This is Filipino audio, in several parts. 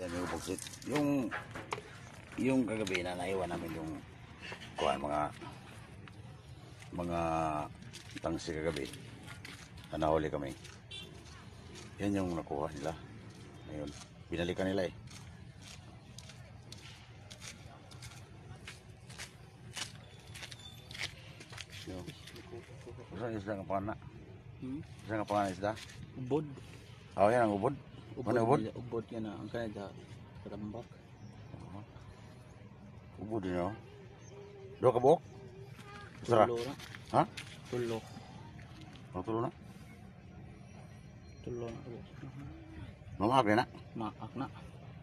Yan yung buksit. Yung yung kagabi na naiwan namin yung kuhan mga mga tangsi kagabi. Na nahuli kami. Yan yung nakuha nila. Ngayon, binalikan nila eh. Yung, Saan isda nga pangalan? Hmm? Saan nga pangalan isda? Ubod. Oh, yan ang ubod. Ano ubod? Ubod yan na. Ang kanila katambak. Ubod din oh. Dua ka buok? Sara? Tulo na. Ha? Tulo. Ang tulo na? Tulo na. Mamahag na na. Maak na.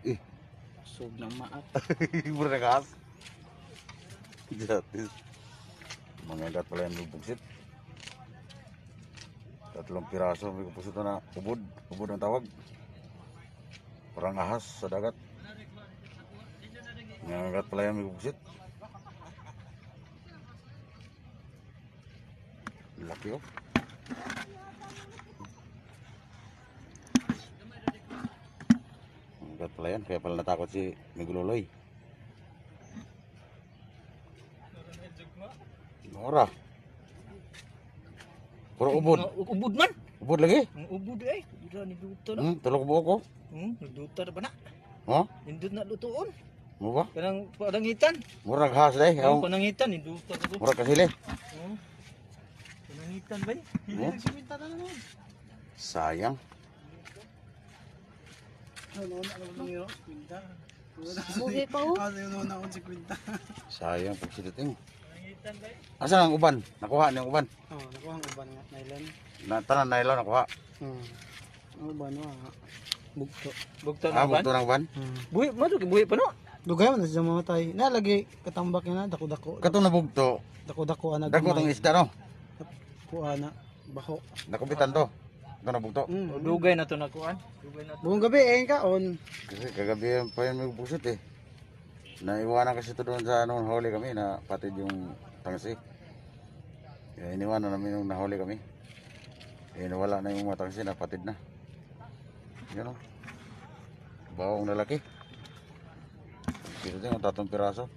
Eh. Sug ng maak. Ibur na kaas. Jatis. Mangagat pala yung buksit. Tatlong piraso. May kupusito na ubod. Ubod ang tawag. Parang ahas sa dagat. Mangagat pala yung buksit. Laki oh. Mangagat pala yan. Kaya pala natakot si Miguloy. Ora. Puro ubod. Ubod man. Ubod lagi. Ang ubod eh. Dito ni duto na. Hmm, tulog buo ko. Hmm, duto na ba na? Ha? Indot na lutuon. Mo ba? Kanang panangitan. Murag has dai. Ang Ang panangitan ni duto na murag kasili. Oh. Panangitan ba? Oh. Nagsimita na naman. Sayang. Oh. Sayang pag siting. Asa ang uban? Nakuha ni ang uban. Oh, nakuha ang uban nga nylon. Na tanan na ilaw nakuha. Hmm. Ang uban wa. Bugto. Bugto Ah, na uban. bugto ng uban. Hmm. Buhi, madug buhi pa no. Dugay man na siya mamatay. Nalagi katambak niya na dako-dako. Katong na bugto. Dako-dako ana Dagko tong isda no. kuha na baho. Nakubitan to. Ito na bugto. Mm. Dugay na to nakuan. Dugay na to. Buong gabi eh kaon. Kasi kagabi yan pa yan may busit eh. Naiwanan kasi ito doon sa noon huli kami na patid yung tangsi. Kaya iniwanan namin yung nahuli kami. Eh nawala na yung mga tangsi na. Yan o. Bawang lalaki. Din yung tatong piraso.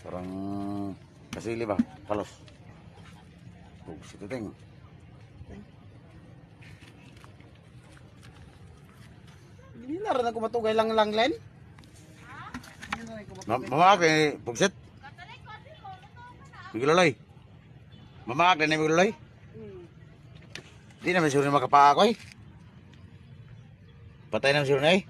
Parang kasili ba? Palos. Bugs ito ting. Hindi na rin ako matugay lang lang len. Ma mamaak ni Pugsit. Miguloy. Mamaak na ni Miguloy. Di naman siguro makapaa ko eh. Patay naman siguro na eh.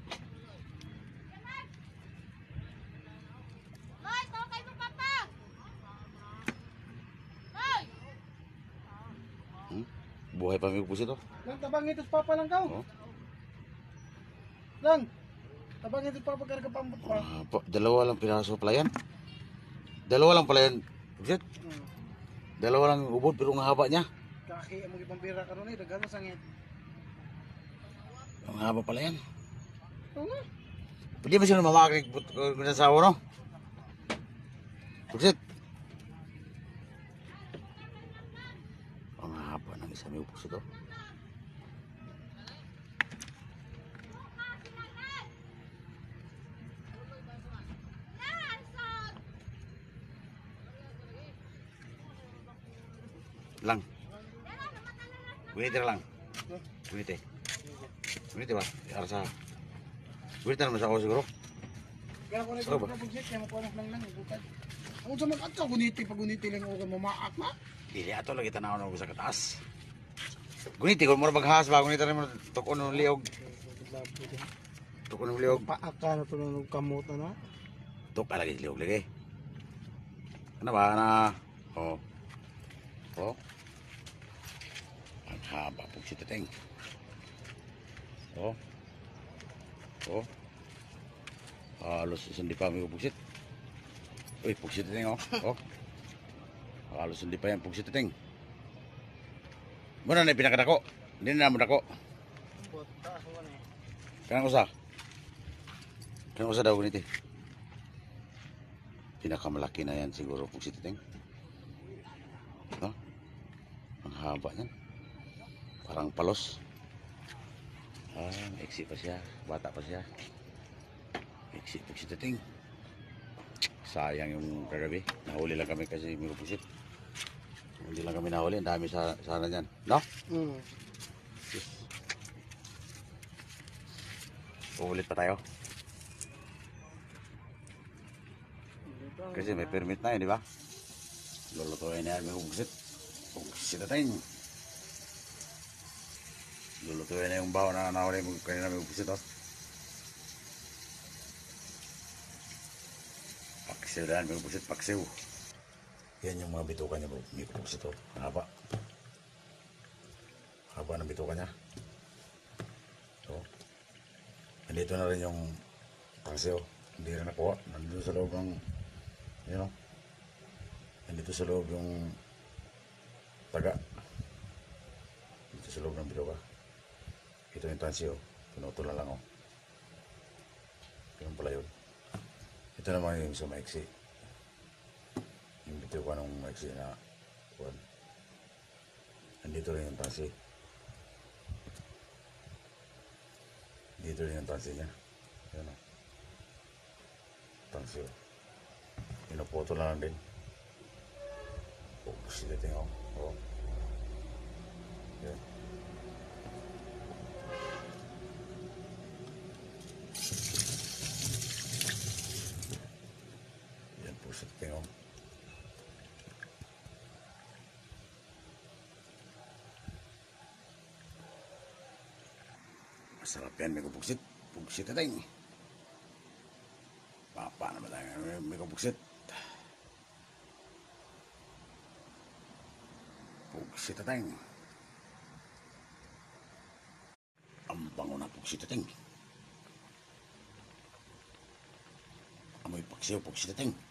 Hmm? Buhay pa may pusit oh. Lang tabang ito papa lang ka. Oh. Lang. Tabang ito papa karga pa. Ah, pa- dalawa lang piraso pala yan. Dalawa lang pala yan. Pusit. Hmm. Dalawa lang ubod pero ang haba niya. Kaki ang mga pambira karon eh daghan na sangit. Ang haba pala yan. Oo nga. Pwede ba siya mamakik kung sa no? Pagsit. Ang haba ng isa may upos ito. Lang. Gunite lang. Gunite. Gunite ba? Arsa. Gunite naman sa ako siguro. Kaya ko na ito na kaya mo lang lang bukad. Ako sa mga atso guniti pag guniti lang ako mamaak na. Dili ato lagi tanaw na sa kataas. Guniti kung mo maghas ba guniti mo tukon ng liog. Tukon ng liog. Paaka na tulong kamot na na. Tuk lagi liog lagi. Ano ba na? Oh. Oh. Haba po si Teteng. Oh. Oh. Halos hindi pa may pugsit. Uy, pugsit Teteng oh. Oh. Halos hindi pa yan pugsit Teteng. Muna na pinakadako. Hindi na naman ako. Kanang usa. Kanang usa daw ganito. Pinakamalaki na yan siguro pugsit Teteng. No? Ang haba niyan. Parang palos. Ah, maiksi pa siya. Bata pa siya. Iksi, iksi dating. Sayang yung kagabi. Nahuli lang kami kasi may pusit. Hindi lang kami nahuli. Ang dami sa, sana dyan. No? Hmm. Uulit pa tayo. Kasi may permit na yun, di ba? Lulutuin na yan may pusit. Pusit dating. Lulutuin na yung baho na nahuli mo kanina may pusit, oh. Paksiw na may pusit, paksiw. Yan yung mga bituka niya, bro. May pusit, oh. Haba. Haba ng bituka niya. So, Nandito na rin yung paksiw. Hindi rin nakuha. Nandito sa loob ng, you know, nandito sa loob yung taga. Dito sa loob ng bituka. Ito yung tansyo. Pinutol na lang, oh. Ganun pala yun. Ito naman yung sa maiksi. Yung bituka ng maiksi na, kuwan. Nandito rin yung tansi. Dito rin yung tansi niya. Yan o. Tansi o. Pinupoto na lang din. Oh, sila tingnan o. Oh. Yan. Yan Masarap yan, may kupuksit. Puksit na tayo. Papa naman tayo, may kupuksit. Puksit na tayo. Ang bango na puksit na tayo. Amoy paksiw, puksit na tayo.